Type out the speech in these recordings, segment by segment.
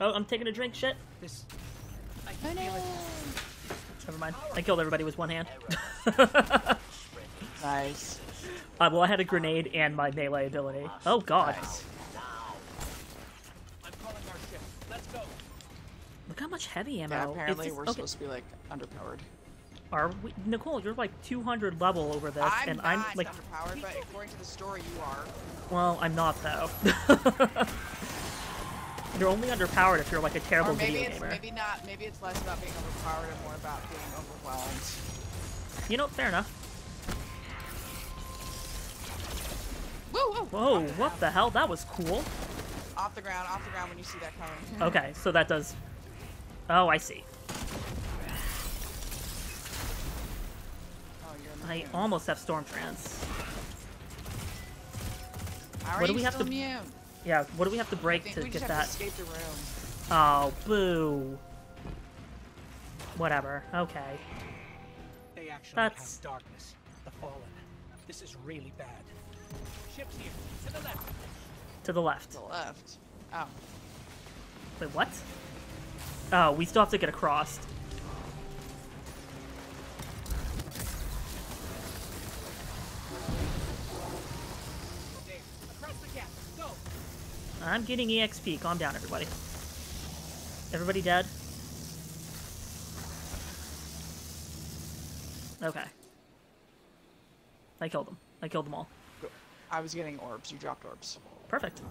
Oh, I'm taking a drink. Shit. This. I Oh feel no! it. Never mind. I killed everybody with one hand. Nice. uh, well, I had a grenade and my melee ability. Oh god. Nice. I'm calling our ship. Let's go. Look how much heavy ammo. Yeah, apparently just- we're okay, supposed to be like underpowered. Are we, Nicole? You're like 200 level over this, I'm and not I'm like, underpowered, but according to the story, you are. well, I'm not though. you're only underpowered if you're like a terrible Or maybe video it's gamer. maybe not. Maybe it's less about being overpowered and more about being overwhelmed. You know, fair enough. Woo! woo. Whoa, what the hell? That was cool. Off the ground, off the ground when you see that coming. Okay, so that does. Oh, I see. Oh, you're I almost have storm trance. Are what do we have to- immune? Yeah, what do we have to break to get that? have to escape the room. Oh, boo. Whatever. Okay. They actually That's- have darkness. The fallen. This is really bad. Ships here. To the left. To the left. To the left. Oh. Wait, what? Oh, we still have to get across. I'm getting EXP. Calm down, everybody. Everybody dead? Okay. I killed them. I killed them all. I was getting orbs. You dropped orbs. Perfect.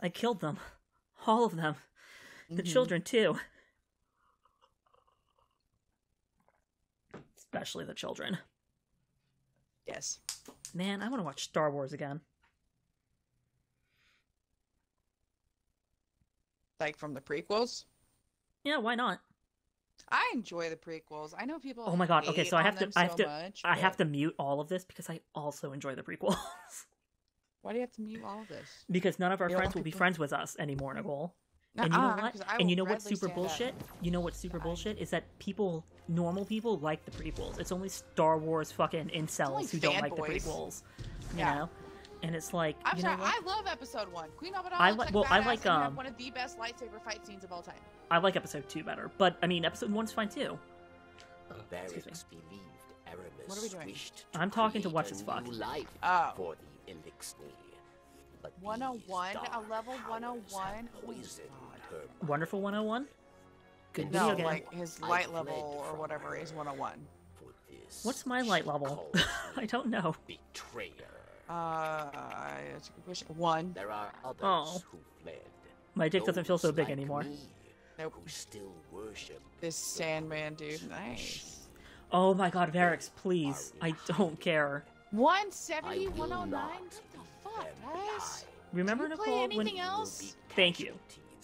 I killed them. All of them. The mm-hmm. children, too. Especially the children. Yes. Man, I want to watch Star Wars again. Like from the prequels. Yeah, why not? I enjoy the prequels. I know people. Oh my god. Okay, so I have to I have so to much, I have to mute all of this because I also enjoy the prequels. Why do you have to mute all of this? because none of our You friends will be people- friends with us anymore, Nicole. And you know Nuh-uh, what? And you know what's super stand up. bullshit? You know what's super bullshit is that people, normal people, like the prequels. It's only Star Wars fucking incels who don't like the prequels. You Yeah. know? And it's like, I'm you sorry. know? I love Episode One. Queen Amidala. I li- like well, I like, and you have um, one of the best lightsaber fight scenes of all time. I like episode two better, but I mean, episode one's fine too. Barracks believed Eramis What are we doing? I'm talking to create what's a his fuck. life Oh. for the Eliksni. But 101? A level 101? have Wonderful 101? Good And video No, game. like his light fled level or whatever is 101. What's my light level? I don't know. Betrayer. Uh, that's a good question. One. There are others Oh. who fled. My dick doesn't feel so big like anymore. me, Nope. Who still worship This Sandman dude. Nice. Oh my god, Variks, please. I don't care. 170, I will 109? What the fuck, guys? Remember, Do you play Nicole? anything When... else? Thank you.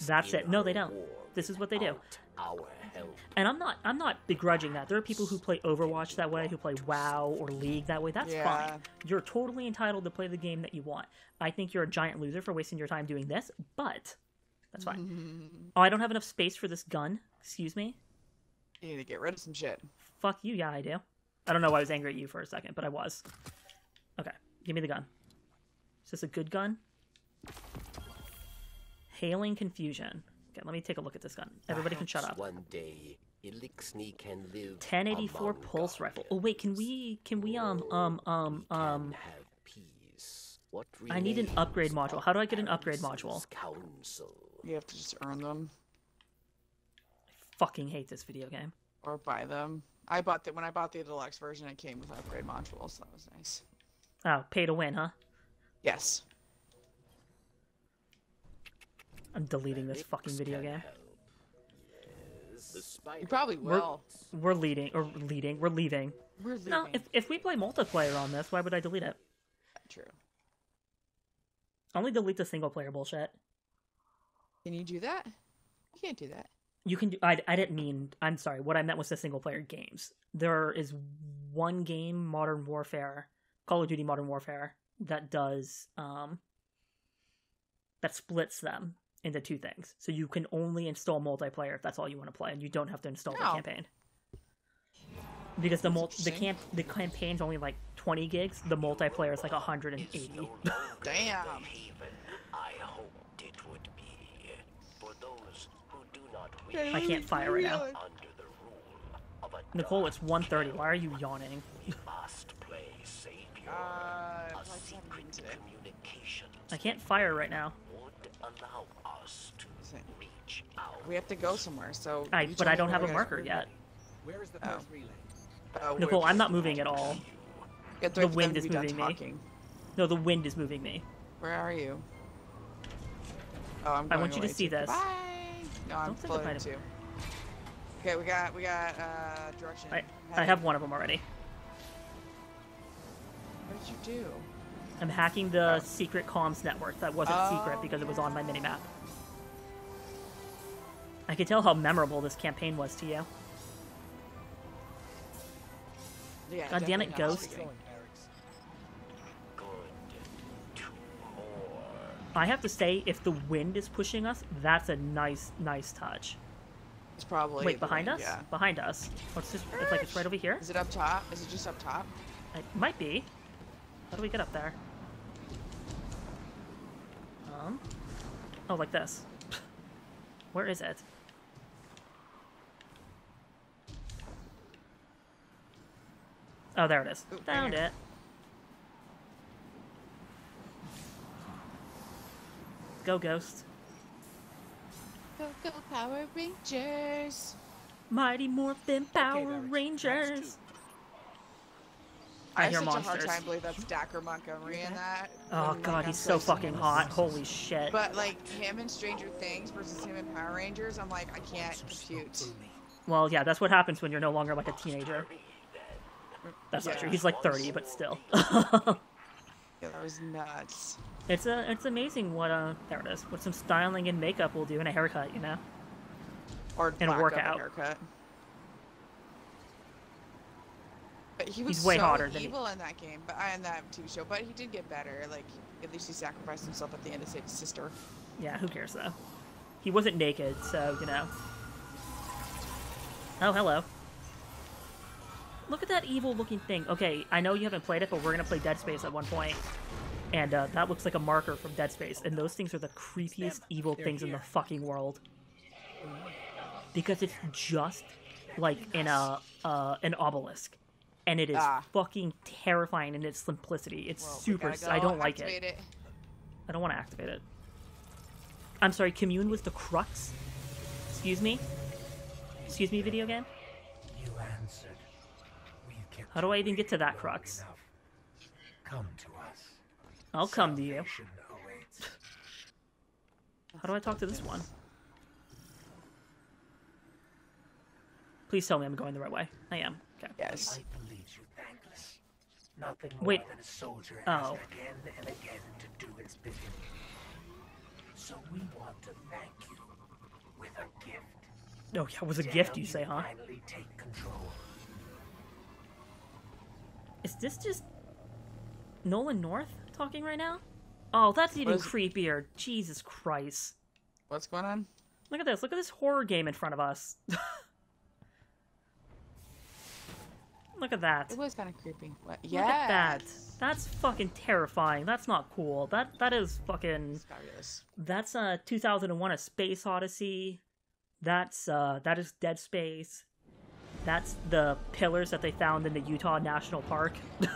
That's it. No, they don't. This is what they do. Our help. And I'm not I'm not begrudging that. There are people who play Overwatch that way, who play WoW or League that way. That's Yeah. fine. You're totally entitled to play the game that you want. I think you're a giant loser for wasting your time doing this, but that's fine. oh, I don't have enough space for this gun. Excuse me. You need to get rid of some shit. Fuck you. Yeah, I do. I don't know why I was angry at you for a second, but I was. Okay, give me the gun. Is this a good gun? Hailing confusion. Okay, let me take a look at this gun. Everybody can shut up. One day, Eliksni can live 1084 pulse gods. rifle. Oh wait, can we can we um um um um have peace. What I need an upgrade module. How do I get an upgrade module? Council. You have to just earn them I fucking hate this video game. or buy them. I bought the when I bought the deluxe version, it came with upgrade modules. So that was nice. Oh, pay to win, huh? Yes. I'm deleting this fucking video game. You probably We're- will. We're leading or leading. We're leaving. We're leaving. No, if if we play multiplayer on this, why would I delete it? True. Only delete the single player bullshit. Can you do that? You can't do that. You can do. I, I didn't mean. I'm sorry. What I meant was the single player games. There is one game, Modern Warfare, Call of Duty Modern Warfare, that does um that splits them into two things. So you can only install multiplayer if that's all you want to play, and you don't have to install the Oh. campaign. Because the mul- the camp the campaign's only like 20 gigs. The multiplayer is like 180. Damn. haven I hoped it would be. those who do not wish I can't fire right now. under the rule of a Nicole, it's 1.30. Why are you yawning? we must play savior. Uh, a secret communication I can't fire right now. would allow us to Same. reach out. We have to go somewhere, so. I, but I don't have a marker yet. Where is the Oh. first? Oh, we're Nicole, I'm not moving at all. you have to the wind is moving me. talking. No, the wind is moving me. Where are you? Oh, I'm I want you to see too. this. Bye. No, I'm Don't think about floating it. too. Okay, we got we got uh direction. I, I have one of them already. What did you do? I'm hacking the Oh. secret comms network that wasn't secret because it was on my minimap. I can tell how memorable this campaign was to you. Yeah. God damn it, Ghost. speaking. Going, barracks. Good. Two more. I have to say, if the wind is pushing us, that's a nice, nice touch. It's probably. Wait, behind wind, us? Yeah. Behind us. What's this? It's like it's right over here. Is it up top? Is it just up top? It might be. How do we get up there? Um. Oh, like this. Where is it? Oh, there it is. Oop, right Found here. it. Go, Ghost. Go go Power Rangers. Mighty Morphin Power Barracks. Rounds Rangers. two. I have hear such a hard monsters. time believe that's Dacre Montgomery in that. Oh when, god, I'm he's so placing fucking hot. Holy shit. But like him in Stranger Things versus him in Power Rangers, I'm like I can't compute. Well, yeah, that's what happens when you're no longer like a teenager. That's not true. He's like 30, but still. Yeah, that was nuts. it's a, it's amazing what uh, there it is. What some styling and makeup will do, in a haircut, you know. Or And a black workout. up haircut. But he was He's way so hotter than he- evil in that game, but uh, in that TV show. But he did get better. Like at least he sacrificed himself at the end to save his sister. Yeah, who cares though? He wasn't naked, so you know. Oh, hello. Look at that evil-looking thing. Okay, I know you haven't played it, but we're gonna play Dead Space at one point, and uh, that looks like a marker from Dead Space, and those things are the creepiest evil They're things in the fucking world. Because it's just like in a uh, an obelisk, and it is Ah. fucking terrifying in its simplicity. It's Well, super. gotta I don't like it. it. I don't want to activate it. I'm sorry, commune was the crux? Excuse me? Excuse me, video game? You answered. We've How do I even get to that long crux? enough. Come to us. I'll come to you. How do I talk to this one? Please tell me I'm going the right way. I am. Okay. Yes. Life believes you thankless. Nothing more Wait. than a soldier Oh. asked again and again to do its bidding. So we want to thank you with a gift. Oh, yeah, it was a to gift, help you say, huh? Finally take control. Is this just Nolan North talking right now? Oh, that's even is- creepier. Jesus Christ. What's going on? Look at this. Look at this horror game in front of us. Look at that. It was kind of creepy. What? Look Yeah. at that. That's fucking terrifying. That's not cool. That that is fucking Fabulous. That's uh 2001 A Space Odyssey. That's uh that is Dead Space. That's the pillars that they found in the Utah National Park.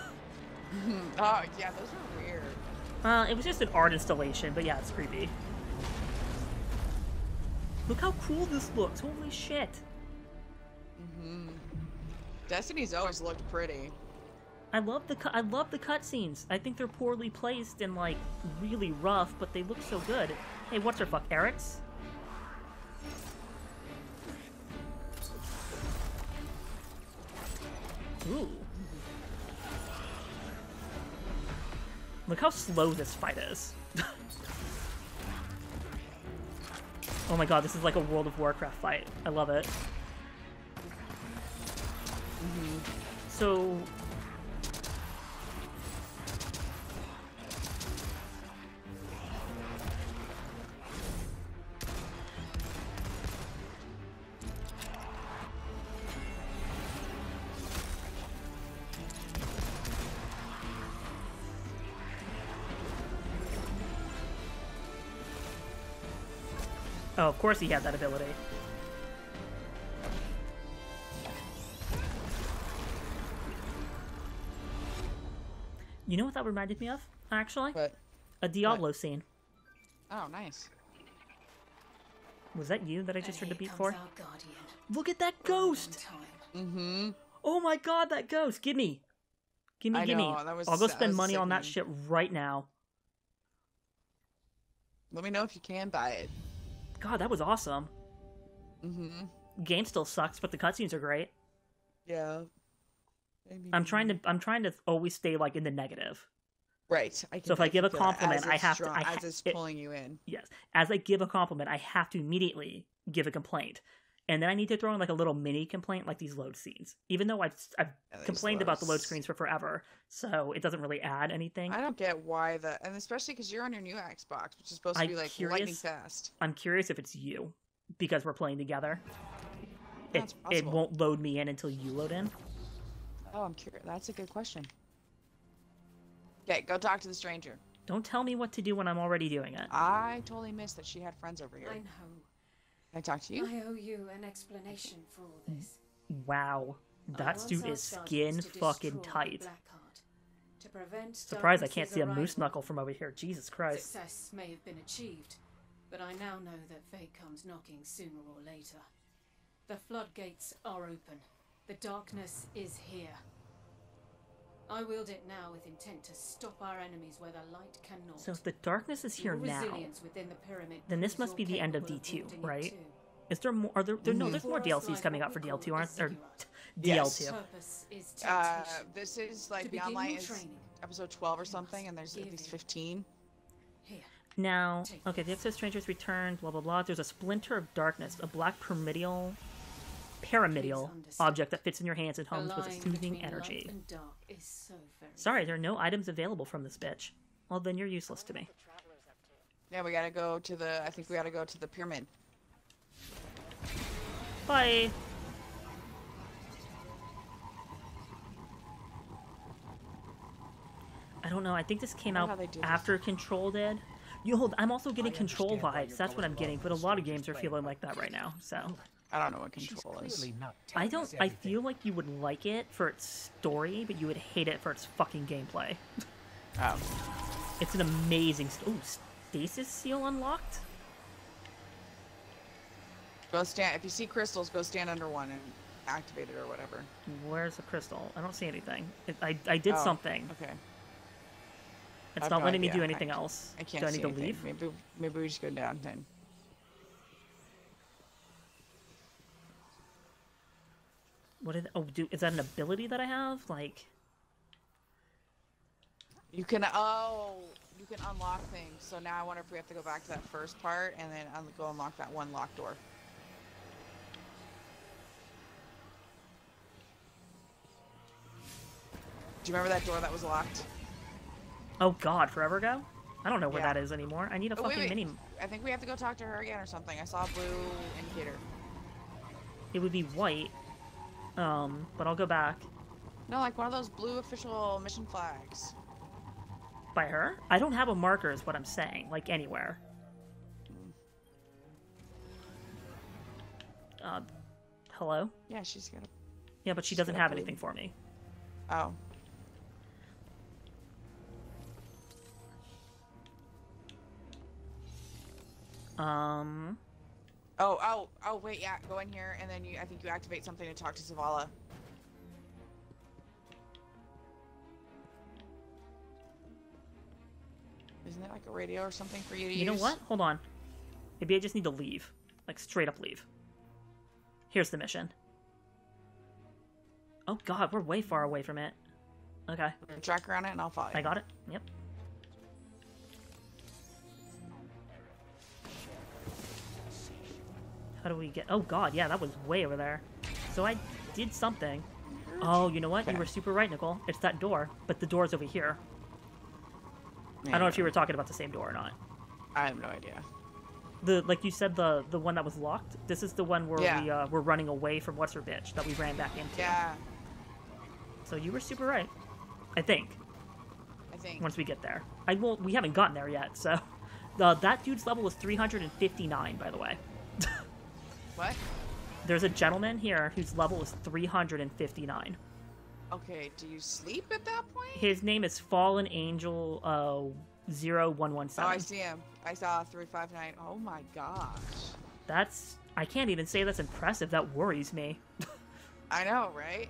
Oh yeah, those were weird. uh it was just an art installation, but yeah, it's creepy. Look how cool this looks. Holy shit. Destiny's always looked pretty. I love the I love the cutscenes. I think they're poorly placed and like really rough, but they look so good. Hey, what's her fuck, Eric's? Ooh. Look how slow this fight is. oh my god, this is like a World of Warcraft fight. I love it. So Oh, of course he had that ability. You know what that reminded me of, actually? But A Diablo scene. oh, nice. Was that you that I just And heard the here beat for? Look at that ghost! Mm-hmm. Oh my god, that ghost! Gimme! Gimme, I gimme! know, I'll go spend was money on that sickening. shit right now. Let me know if you can buy it. God, that was awesome. Mm-hmm. Game still sucks, but the cutscenes are great. Yeah. I'm trying to I'm trying to always stay like in the negative. Right. I can So if I give a compliment, I have to- I ha- as it's it- pulling you in. Yes. As I give a compliment, I have to immediately give a complaint. And then I need to throw in like a little mini complaint like these load scenes. Even though I've I've Yeah, these complained about the load screens for forever, so it doesn't really add anything. I don't get why the and especially because you're on your new Xbox, which is supposed to I'm be like lightning fast. I'm curious if it's you because we're playing together. It, it won't load me in until you load in. Oh, I'm curious. That's a good question. Okay, go talk to the stranger. Don't tell me what to do when I'm already doing it. I totally missed that she had friends over here. I Can. I talk to you? I owe you an explanation for all this. Wow. That once suit is skin fucking tight. Blackheart, To prevent Surprised I can't see a moose knuckle from over here. Jesus Christ. Success may have been achieved, but I now know that fate comes knocking sooner or later. The floodgates are open. The darkness is here. I wield it now with intent to stop our enemies where the light cannot. So if the darkness is here now, within the pyramid then this must be the end of D2, wielding it right? is there more? Are there? there no, there's more DLCs coming what out for we call DL2, aren't there? ziggurat. DL2. Purpose is Uh, this is like To the online is training, episode 12 or something, and there's at least 15. Now, okay, the Exo Strangers returned, blah blah blah. There's a splinter of darkness, a black pyramidal pyramidal object that fits in your hands and The hums with a soothing energy. and dark is so very Sorry, there are no items available from this bitch. Well, then you're useless to me. Yeah, we gotta go to the. I think we gotta go to the pyramid. Bye. I don't know. I think this came out wonder how they do this. after Control did. You hold. I'm also getting Control vibes. That's what I'm getting. But a lot of games are feeling like that right now. So I don't know what control is. I don't. I feel like you would like it for its story, but you would hate it for its fucking gameplay. Oh. It's an amazing. St- Ooh, stasis seal unlocked. Go stand. If you see crystals, go stand under one and activate it or whatever. Where's the crystal? I don't see anything. It, I I did Oh, something. Okay. It's have not no letting me do anything I- else. I can't do I see need to anything. leave? Maybe maybe we just go down then. What is? Oh, do is that an ability that I have? Like, You can oh you can unlock things. So now I wonder if we have to go back to that first part and then un- go unlock that one locked door. Do you remember that door that was locked? oh God, forever ago? I don't know where Yeah. that is anymore. I need a Oh, wait, fucking wait. mini. I think we have to go talk to her again or something. I saw a blue indicator. It would be white. Um, but I'll go back No, like one of those blue official mission flags. by her. I don't have a marker, is what I'm saying. Like anywhere. Uh, hello. Yeah, she's got a. Yeah, but she doesn't have blue- anything for me. Oh. Um, Oh, oh, oh, wait, yeah, go in here, and then you, I think you activate something to talk to Zavala. Isn't there like a radio or something for you to you know what? Hold on. Maybe I just need to leave. Like straight up leave. Here's the mission. Oh God, we're way far away from it. Okay, Track around it, and I'll follow you. I got it. Yep. How do we get? Oh God, yeah, that was way over there. So I did something. Oh, you know what? You were super right, Nicole. It's that door, but the door's over here. I don't know if you were talking about the same door or not. I have no idea. The like you said the the one that was locked. This is the one where Yeah. we uh, were running away from what's her bitch that we ran back into. Yeah, So you were super right. I think I think. once we get there. I will. We haven't gotten there yet. So, uh, that dude's level was 359, by the way. What? There's a gentleman here whose level is 359. Okay, do you sleep at that point? His name is Fallen Angel uh, Oh, I see him. I saw 359. Oh my gosh. That's. I can't even say that's impressive. That worries me. I know, right?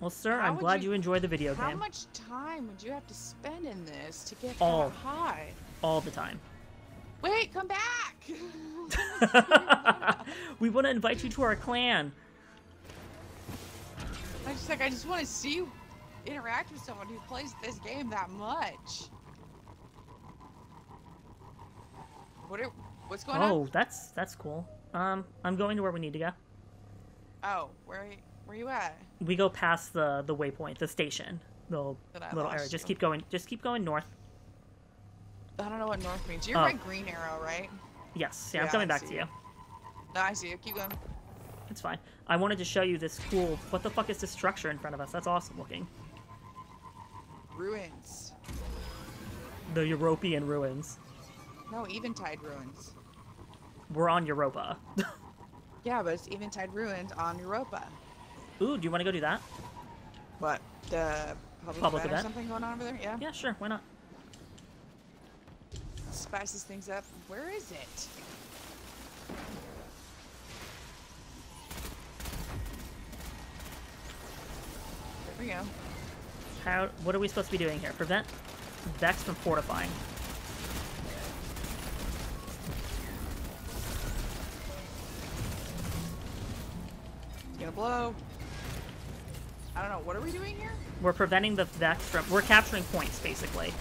Well, sir, How I'm glad you- you, enjoyed the video how game much time would you have to spend in this to get All. high? all the time. Wait, come back! we want to invite you to our clan. I just like I just want to see you interact with someone who plays this game that much. What are, what's going Oh, on? that's that's cool. Um, I'm going to where we need to go. Oh, where are you, where you at? We go past the the waypoint, the station, the little area. Just keep going. Just keep going north. I don't know what north means. You're Oh. my green arrow, right? Yes, yeah, I'm coming I back to you. you. No, I see you. Keep going. It's fine. I wanted to show you this cool. What the fuck is this structure in front of us? That's awesome looking. Ruins. The European ruins. No, Eventide ruins. We're on Europa. Yeah, but it's Eventide ruins on Europa. Ooh, do you want to go do that? What? The public, Public event, event? something going on over there? Yeah. Yeah, sure. Why not? Spices things up. Where is it? There we go. How? What are we supposed to be doing here? Prevent Vex from fortifying. It's gonna blow. I don't know. What are we doing here? We're preventing the Vex from. We're capturing points, basically.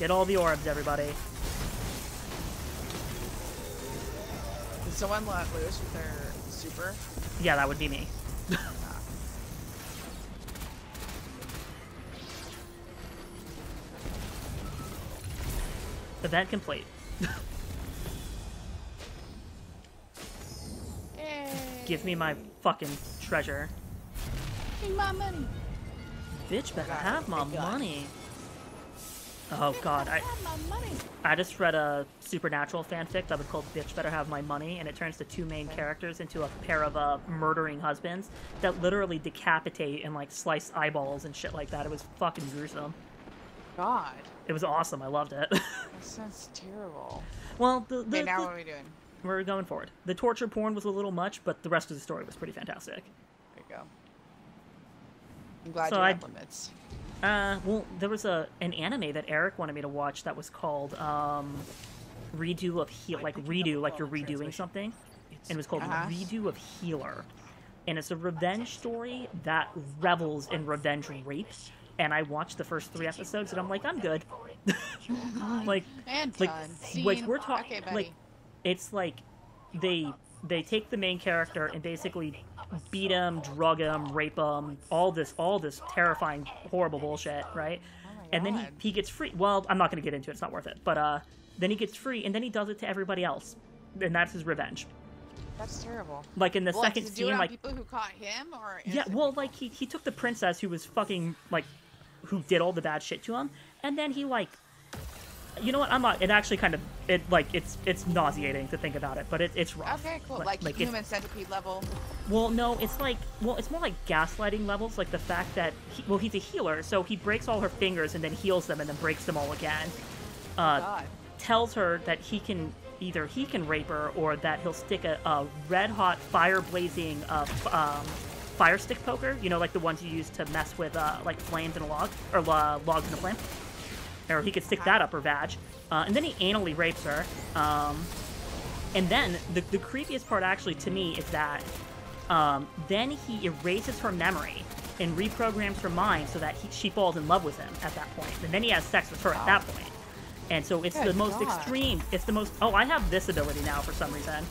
Get all the orbs, everybody. Did someone let loose with their super? Yeah, that would be me. Event complete. Give me my fucking treasure. Give me my money. Bitch better have my Good God. money. Oh god, I Have my money. I just read a supernatural fanfic that was called Bitch Better Have My Money, and it turns the two main characters into a pair of uh, murdering husbands that literally decapitate and like slice eyeballs and shit like that. It was fucking gruesome. God, It was awesome. I loved it. that sounds terrible. well, the, the, Okay, now the- what are we doing? we're going forward. The torture porn was a little much, but the rest of the story was pretty fantastic. There you go. I'm glad So you I- have limits. Uh, well, there was a an anime that Eric wanted me to watch that was called um, Redo of Heal, like redo, like you're redoing something, and it was called Uh-huh. Redo of Healer, and it's a revenge story that revels in revenge rape. And I watched the first three episodes, and I'm like, I'm good. like, And like, like we're talking, Okay, like, it's like they they take the main character and basically beat him, drug him, rape him, all this all this terrifying, horrible bullshit, right? Oh and then he, he gets free. Well, I'm not going to get into it; it's not worth it. But uh, then he gets free, and then he does it to everybody else, and that's his revenge. That's terrible. Like in the well, second does it do it scene, like people who caught him, or yeah, well, like he he took the princess who was fucking like, who did all the bad shit to him, and then he like, you know what? I'm not. It actually kind of it like it's it's nauseating to think about it, but it, it's rough. Okay, cool. Like- Like, like human centipede level. Well, no, it's like well, it's more like gaslighting levels, like the fact that he, well, he's a healer, so he breaks all her fingers and then heals them and then breaks them all again. Uh, God. tells her that he can either he can rape her or that he'll stick a, a red hot fire blazing uh, f- um, fire stick poker, you know, like the ones you use to mess with uh, like flames in a log or uh, logs in a flame, or he could stick that up her vag, uh, and then he anally rapes her. Um, and then the, the creepiest part actually to me is that um, then he erases her memory and reprograms her mind so that he, she falls in love with him at that point. And then he has sex with her at that point. And so it's the most God. extreme. It's the most. Oh, I have this ability now for some reason.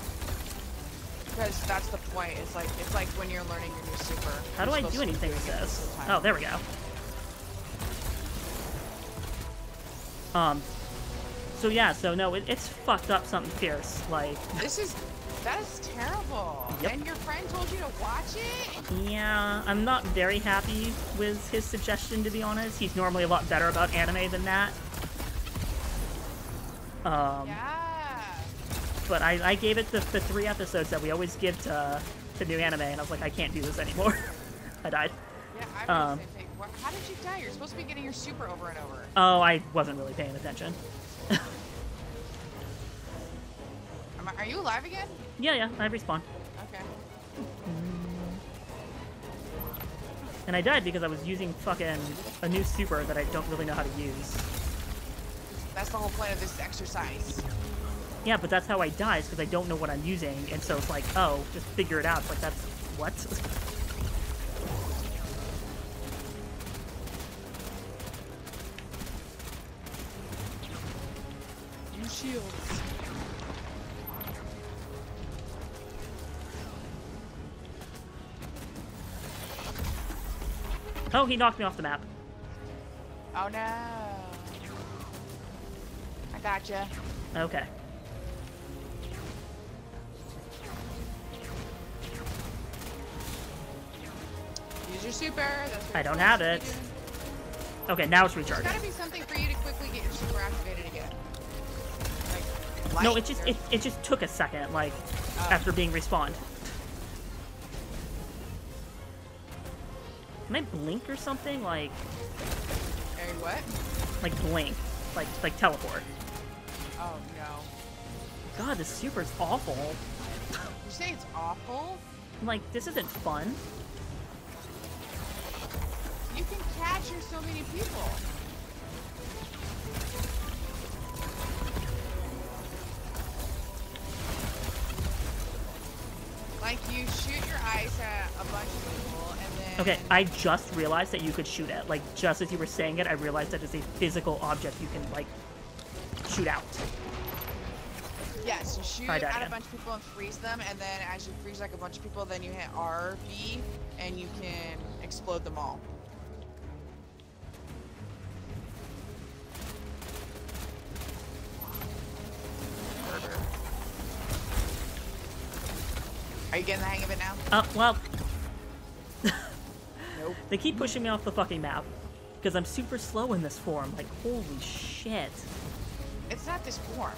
Because that's the point. It's like it's like when you're learning your new super. How do I do anything with this? Oh, there we go. Um. So yeah. So no, it, it's fucked up something fierce. Like This is That is terrible. Yep. And your friend told you to watch it? Yeah, I'm not very happy with his suggestion to be honest. He's normally a lot better about anime than that. Um, Yeah. but I, I gave it the, the three episodes that we always give to to new anime, and I was like, I can't do this anymore. I died. Yeah, I Um, the same thing. What, how did you die? You're supposed to be getting your super over and over. Oh, I wasn't really paying attention. Am I, are you alive again? Yeah, yeah, I respawned. Okay. And I died because I was using fucking a new super that I don't really know how to use. That's the whole point of this exercise. Yeah, but that's how I die, is because I don't know what I'm using, and so it's like, oh, just figure it out. It's like, that's... what? oh, he knocked me off the map. Oh no. I gotcha. Okay. Use your super. That's I don't have it. doing. Okay, now it's There's recharging. gotta be something for you to quickly get your super activated again. Like, No, it just it, it just took a second, like, Oh. after being respawned. Can I blink or something? Like, Hey, what? like blink, like like teleport. Oh no. God, this super is awful. You say it's awful? Like, this isn't fun. You can capture so many people. Like you shoot your eyes at a bunch of people and then Okay, I just realized that you could shoot it. Like, just as you were saying it, I realized that it's a physical object you can, like, shoot out. Yes, you shoot at a bunch of people and freeze them, and then as you freeze like a bunch of people, then you hit R, B, and you can explode them all. Murder. Are you getting the hang of it now? Uh, well, They keep pushing me off the fucking map. Because I'm super slow in this form. Like, holy shit. It's not this form.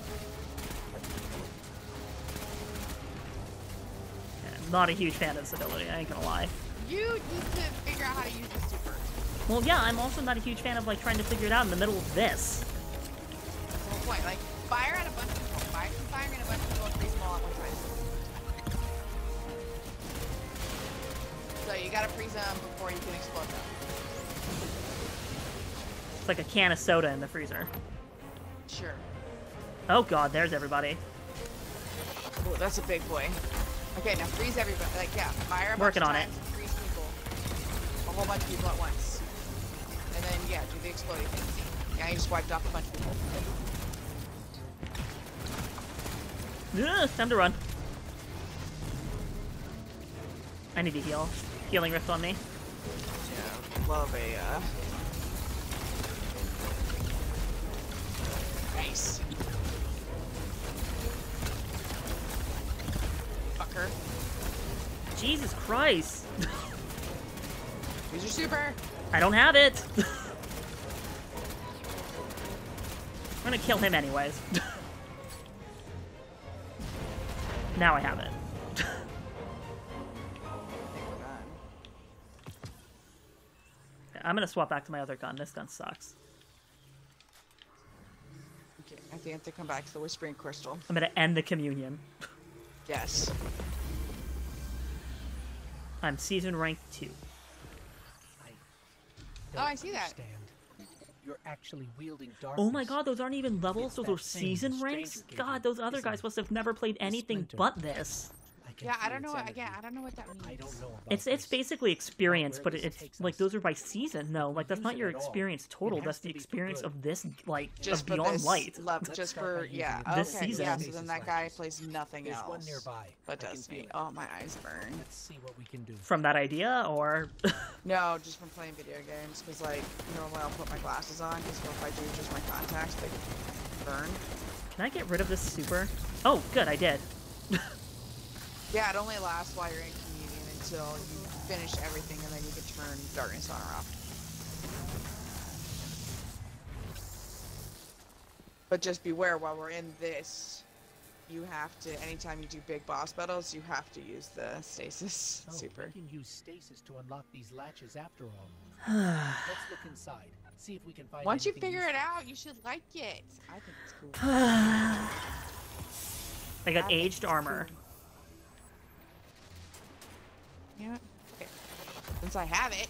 Yeah, I'm not a huge fan of this ability, I ain't gonna lie. You need to figure out how to use the super. Well, yeah, I'm also not a huge fan of, like, trying to figure it out in the middle of this. That's the whole point. Like, fire at a bunch of you gotta freeze them before you can explode them. It's like a can of soda in the freezer. Sure. Oh god, there's everybody. Oh, that's a big boy. Okay, now freeze everybody. Like, yeah, fire a bunch Working of on it. times and freeze people. A whole bunch of people at once. And then, yeah, do the exploding thing. Yeah, you just wiped off a bunch of people. Ugh, time to run. I need to heal. Healing rift on me. Yeah, love a, uh... Nice. Fucker. Jesus Christ. Use your super. I don't have it. I'm gonna kill him anyways. now I have it. I'm gonna swap back to my other gun. This gun sucks. Okay, I think I have to come back to the Whispering Crystal. I'm gonna end the communion. Yes. I'm season rank 2. Oh, I see that. You're actually wielding darkness. Oh my god, those aren't even levels, It's those are season ranks? God, those other guys must have never played anything but this. I can Yeah, I don't know. its What, again, I don't know what that means. I don't know about It's it's basically experience, but it's like those are by season. No, like that's not your experience total. That's the experience of this like Just of Beyond this Light. level, Let's just for yeah. Okay, This season. yeah. So then that guy plays nothing There's else. one nearby. But I does feel me. Oh, my eyes burn. Let's see what we can do. From that idea, or No, just from playing video games. Because like normally I'll put my glasses on. Because if I do just my contacts, they burn. can I get rid of this super? Oh, good, I did. Yeah, it only lasts while you're in communion until you finish everything, and then you can turn darkness on or off. But just beware while we're in this, you have to. Anytime you do big boss battles, you have to use the stasis Oh, super. we can use stasis to unlock these latches after all. Let's look inside. See if we can find. Once you anything figure it out, you should like it. I think it's cool. I got I aged armor. cool. You know what? Okay. Since I have it,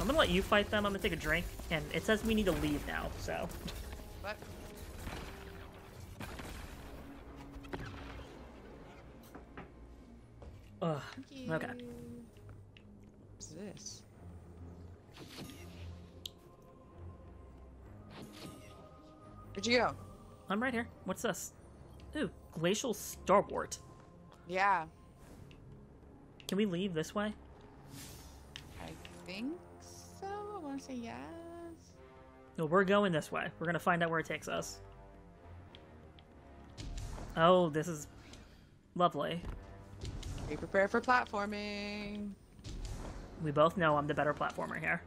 I'm gonna let you fight them. I'm gonna take a drink, and it says we need to leave now. So but Ugh. thank Okay. What's this? Where'd you go? I'm right here. What's this? Ooh, glacial starwort. Yeah, Can we leave this way? I think so. I want to say yes. No, we're going this way. We're gonna find out where it takes us. Oh, this is lovely. Be prepared for platforming. We both know I'm the better platformer here.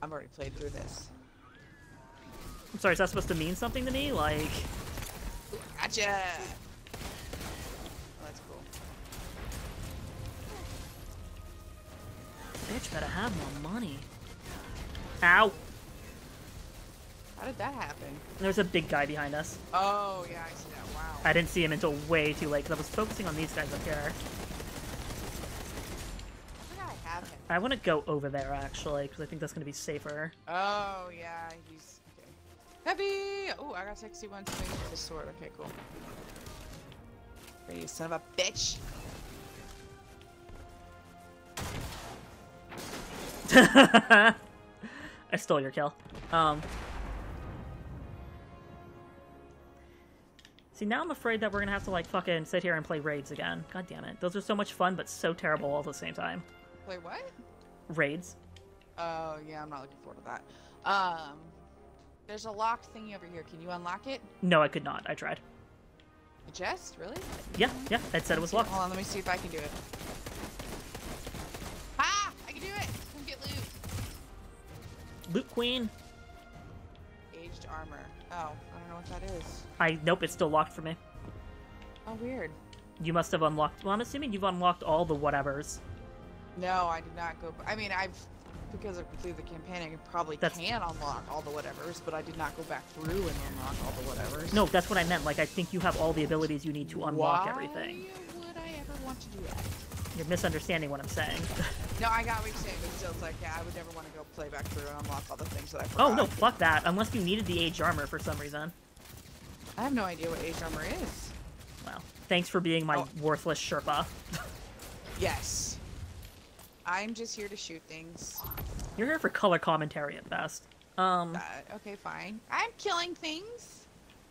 I've already played through this. I'm sorry, is that supposed to mean something to me? Like, Gotcha. Bitch, better have more money. Ow! How did that happen? There's a big guy behind us. Oh yeah, I see that. Wow. I didn't see him until way too late because I was focusing on these guys up here. I think I have him. I want to go over there actually because I think that's gonna be safer. Oh yeah, he's okay. Heavy. Oh, I got 61 swings with the sword. Okay, cool. Here, you son of a bitch. I stole your kill. Um. See, now I'm afraid that we're gonna have to like fucking sit here and play raids again. God damn it. Those are so much fun, but so terrible all at the same time. Wait, what? Raids. Oh yeah, I'm not looking forward to that. Um, there's a locked thingy over here. Can you unlock it? No, I could not. I tried. The chest? Really? Yeah, yeah. It said it was locked. Hold on, let me see if I can do it. Loot Queen. Aged armor. Oh, I don't know what that is. I nope. It's still locked for me. Oh, weird. You must have unlocked. Well, I'm assuming you've unlocked all the whatevers. No, I did not go. I mean, I've because I've completed the campaign. I probably That's- can unlock all the whatevers, but I did not go back through and unlock all the whatevers. No, that's what I meant. Like, I think you have all the abilities you need to unlock Why everything. would I ever want to do that? You're misunderstanding what I'm saying. No, I got what you're saying, but still, it's like, yeah, I would never want to go play back through and unlock all the things that I forgot. oh no, fuck that. Unless you needed the age armor for some reason. I have no idea what age armor is. Well, thanks for being my Oh. worthless Sherpa. Yes. I'm just here to shoot things. You're here for color commentary at best. Um, Uh, okay, fine. I'm killing things.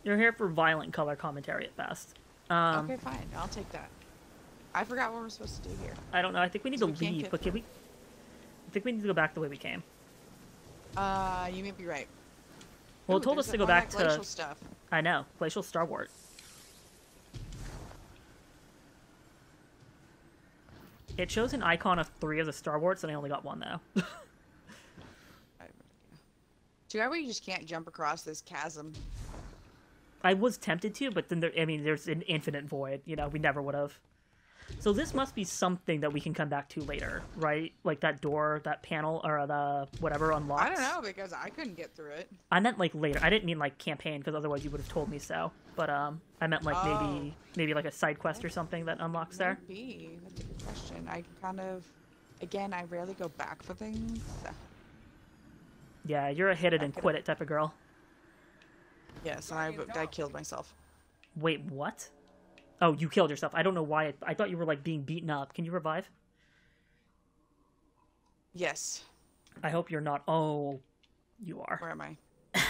you're here for violent color commentary at best. Um, okay, fine. I'll take that. I forgot what we're supposed to do here. I don't know. I think we need So to we leave, but can we? I think we need to go back the way we came. Uh, you may be right. Well, Ooh, it told us to go back to. stuff. I know, glacial starwort. It shows an icon of three of the starworts, and I only got one though. Too bad we just can't jump across this chasm. I was tempted to, but then there, I mean, there's an infinite void. You know, we never would have. So this must be something that we can come back to later, right? Like that door, that panel, or the whatever unlocks. I don't know because I couldn't get through it. I meant like later. I didn't mean like campaign because otherwise you would have told me so. But um, I meant like maybe maybe like a side quest or something that unlocks there. Might be. That's a good question. I kind of, again, I rarely go back for things. Yeah, you're a hit it and quit it type of girl. Yes, and I, I killed myself. Wait, what? Oh, you killed yourself. I don't know why. I, I thought you were like being beaten up. Can you revive? Yes. I hope you're not. Oh, you are. Where am I?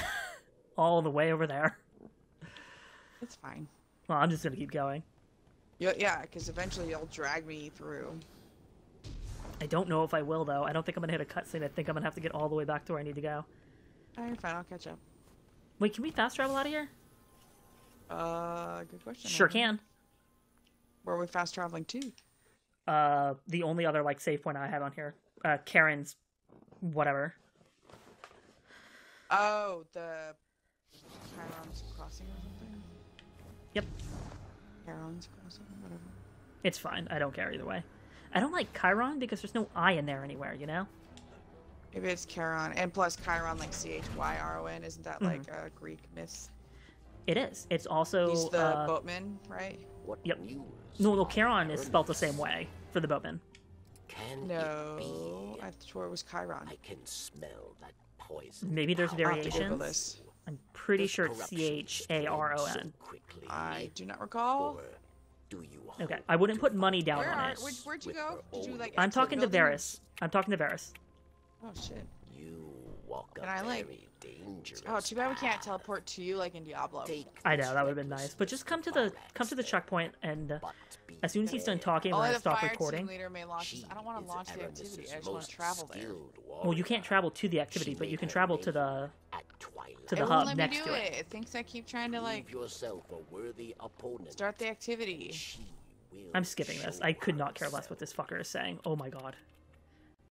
All the way over there. It's fine. Well, I'm just gonna keep going. Yeah, yeah, because eventually you'll drag me through. I don't know if I will though. I don't think I'm gonna hit a cutscene. I think I'm gonna have to get all the way back to where I need to go. Alright, fine. I'll catch up. Wait, can we fast travel out of here? Uh, good question. Sure can. Where are we fast traveling to? Uh, the only other like save point I have on here, uh, Charon's, whatever. Oh, the Chiron's Crossing or something? Yep, Chiron's Crossing, whatever. it's fine. I don't care either way. I don't like Chiron because there's no I in there anywhere. You know. Maybe it's Chiron. And plus Chiron, like C H Y R O N, isn't that Mm-hmm. like a Greek myth? It is. It's also He's the uh, boatman, right? What Yep. news? No, no. Charon is spelled the same way for the boatman. Can No, it be? I swore it was Chiron. I can smell that poison. Maybe there's I'll have to Google variations. this. I'm pretty Does sure it's corruption C H A R O spread so quickly? I do not recall. Do you Okay, I wouldn't put money down Where on are? it. Where, where'd you go? Did you like? I'm talking to buildings? Variks. I'm talking to Variks. Oh shit. You walk Can a I, like- very dangerous Oh, too bad we can't teleport to you like in Diablo. Take I know that would have been nice, but just come to the reckless come to the checkpoint and uh, as soon as he's done talking, we're gonna stop recording. leader may launch. I don't want to launch is the activity. I just want to travel there. skilled Well, you can't travel to the activity, She but you can travel to name the. at twilight. to it the won't hub let next me do to it. It thinks I keep trying to like Prove yourself a worthy opponent. start the activity. I'm skipping this. I could not care less what this fucker is saying. Oh my god.